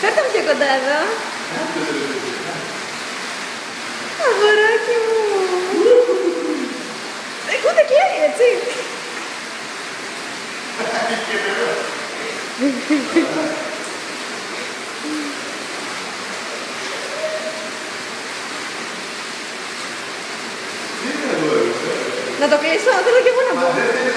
Φέρτε μου πιο κοντά εδώ. Αγοράκι μου. Ε, ούτε κλαίει, έτσι. Να το κλείσω, θέλω και εγώ να πω. Ναι, ναι, ναι.